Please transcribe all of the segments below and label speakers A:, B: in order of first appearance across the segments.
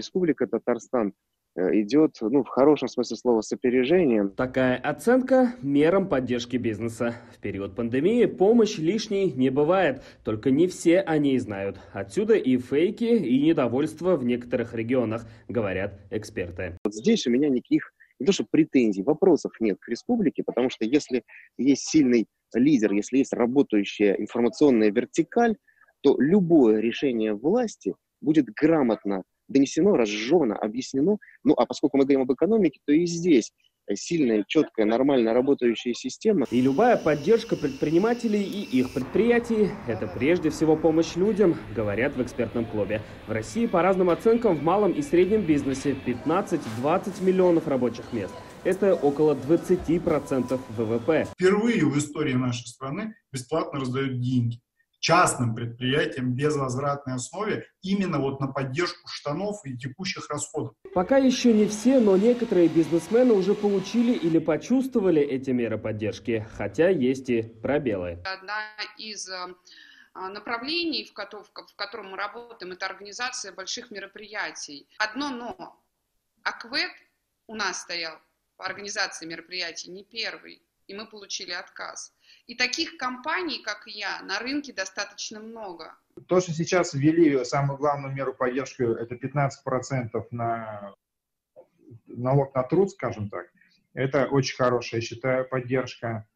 A: Республика Татарстан э, идет, ну, в хорошем смысле слова, с опережением.
B: Такая оценка мерам поддержки бизнеса. В период пандемии помощь лишней не бывает, только не все о ней знают. Отсюда и фейки, и недовольство в некоторых регионах, говорят эксперты.
A: Вот здесь у меня никаких не то что претензий, вопросов нет к республике, потому что если есть сильный лидер, если есть работающая информационная вертикаль, то любое решение власти будет грамотно донесено, разжевано, объяснено. Ну, а поскольку мы говорим об экономике, то и здесь сильная, четкая, нормально работающая система.
B: И любая поддержка предпринимателей и их предприятий – это прежде всего помощь людям, говорят в экспертном клубе. В России по разным оценкам в малом и среднем бизнесе 15-20 миллионов рабочих мест. Это около 20% ВВП.
C: Впервые в истории нашей страны бесплатно раздают деньги частным предприятиям без возвратной основе именно вот на поддержку штанов и текущих расходов.
B: Пока еще не все, но некоторые бизнесмены уже получили или почувствовали эти меры поддержки, хотя есть и пробелы.
D: Одна из э, направлений, в котором, в котором мы работаем, это организация больших мероприятий. Одно но. Аквет у нас стоял по организации мероприятий не первый и мы получили отказ. И таких компаний, как я, на рынке достаточно много.
E: То, что сейчас ввели самую главную меру поддержки, это 15% на налог на труд, скажем так, это очень хорошая, я считаю, поддержка.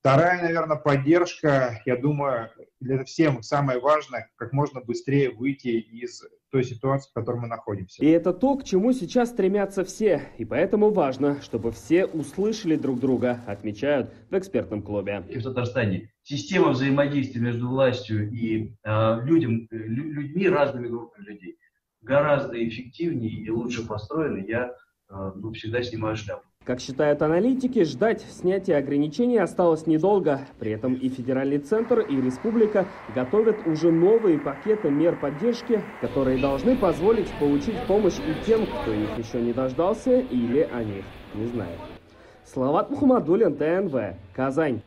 E: Вторая, наверное, поддержка, я думаю, для всем самое важное, как можно быстрее выйти из той ситуации, в которой мы находимся.
B: И это то, к чему сейчас стремятся все. И поэтому важно, чтобы все услышали друг друга, отмечают в экспертном клубе.
F: И в Татарстане система взаимодействия между властью и э, людям, людьми, разными группами людей гораздо эффективнее и лучше построена. Я э, ну, всегда снимаю шляпу.
B: Как считают аналитики, ждать снятия ограничений осталось недолго. При этом и федеральный центр, и республика готовят уже новые пакеты мер поддержки, которые должны позволить получить помощь и тем, кто их еще не дождался или о них не знает. Салават Мухаммадулин, ТНВ, Казань.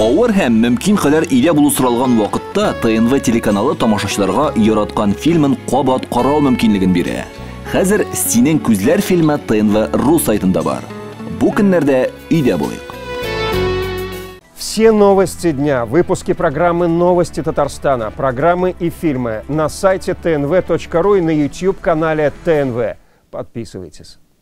G: Авыр һәм мөмкин кадәр илә булу соралган вакытта ТНВ телеканалы тамашачыларга яраткан фильмын кабат карау мөмкинлеген бирә. Хәзер «Синең күзләр» фильмы ТНВ ру сайтында бар. Бу көннәрдә өйдә.
H: Все новости дня, выпуски программы «Новости Татарстана», программы и фильмы на сайте tnv.ru и на YouTube-канале ТНВ. Подписывайтесь.